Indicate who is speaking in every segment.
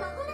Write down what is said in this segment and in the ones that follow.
Speaker 1: 魔法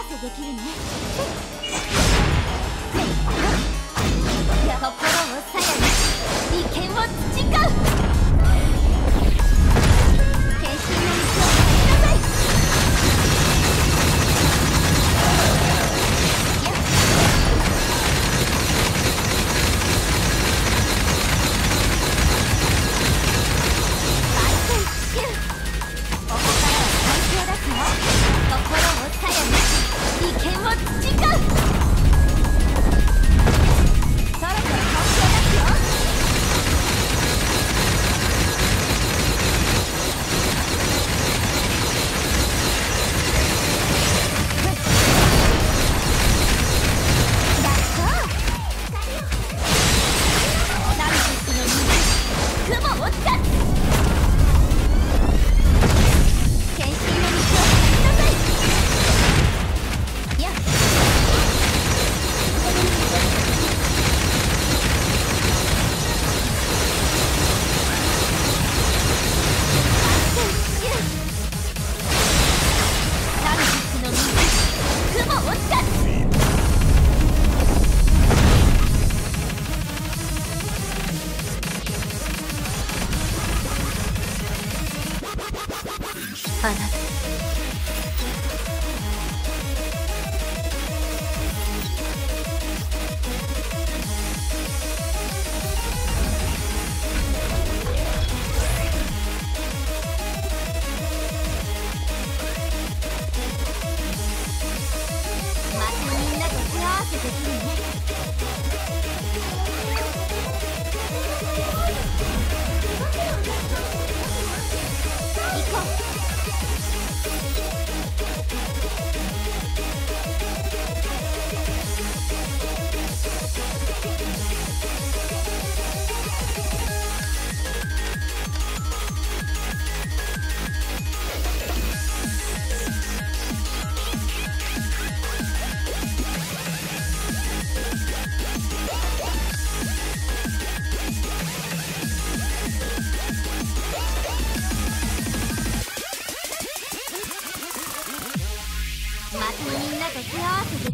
Speaker 1: ースできるね。心をさやに。利権を培う。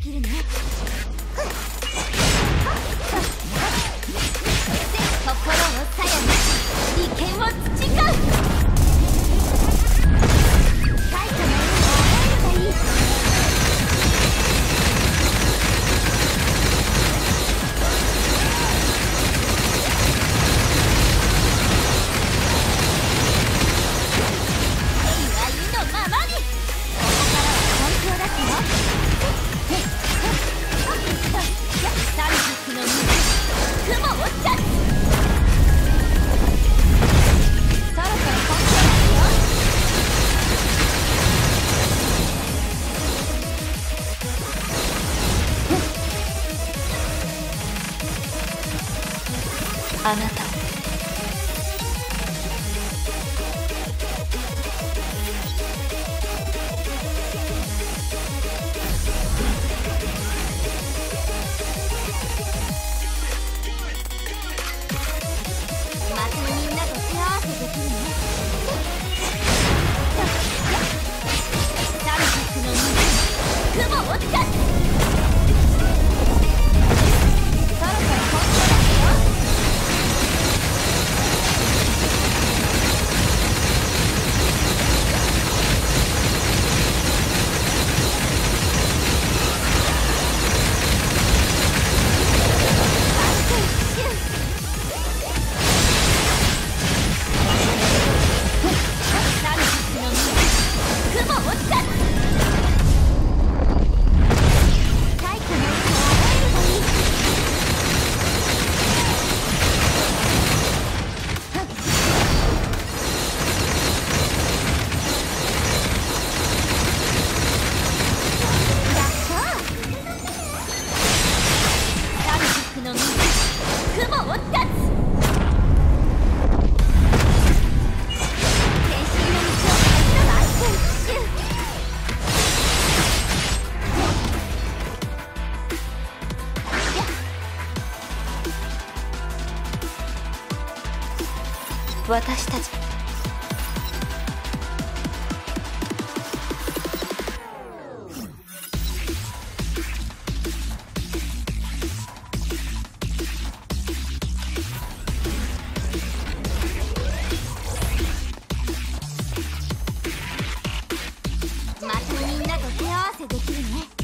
Speaker 1: できるねあなた。
Speaker 2: 私たち
Speaker 1: すできるね。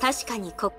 Speaker 3: 確かにこ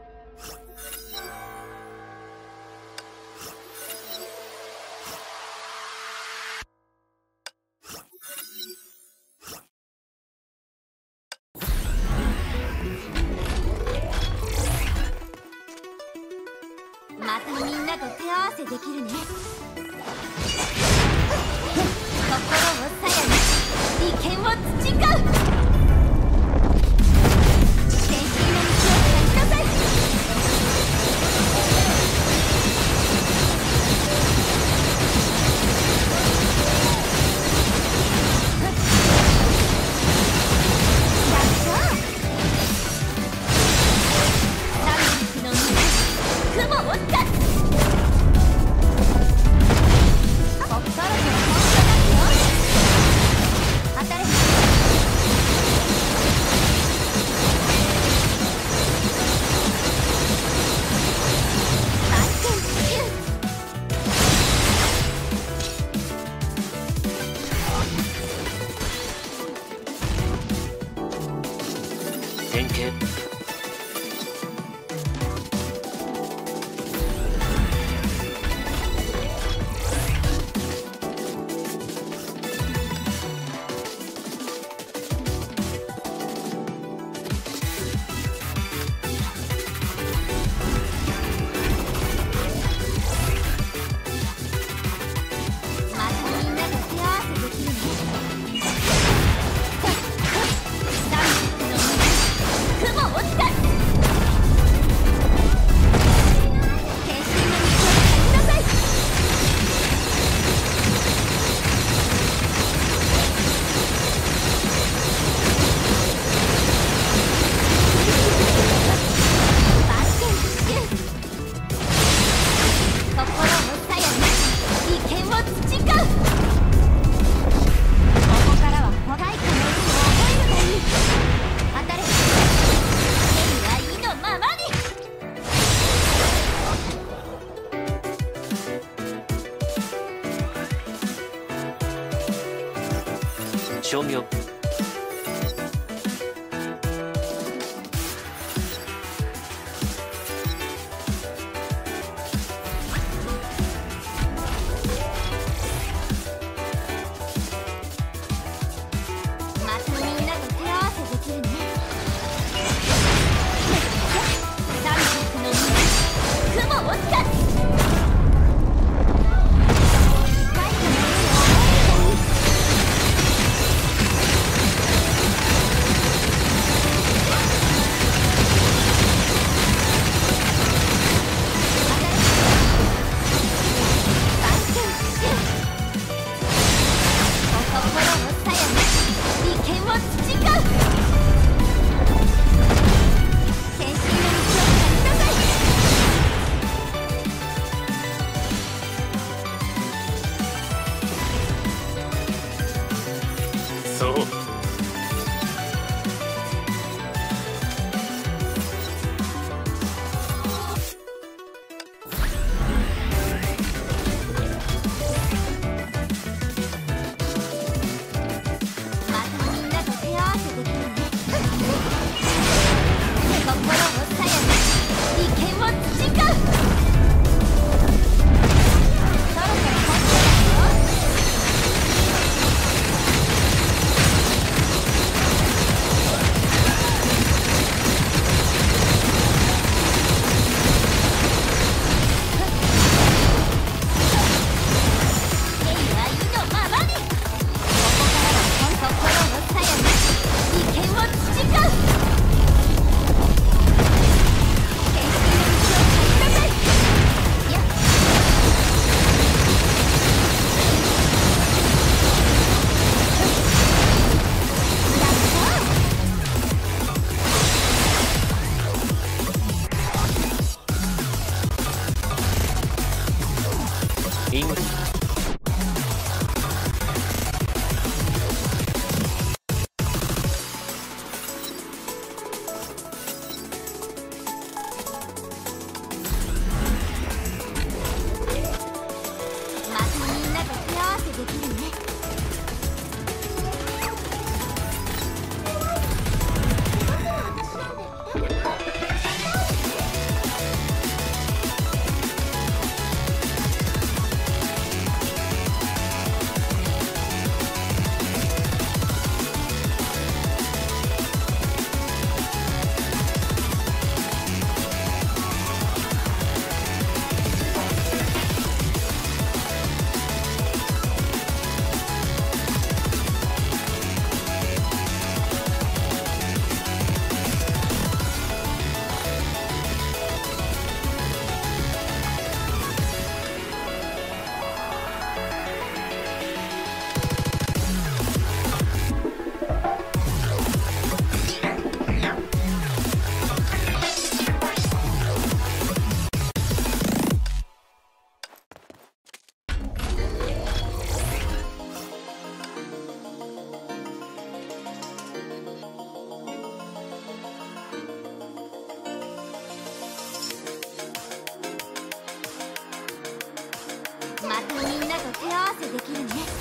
Speaker 1: できるね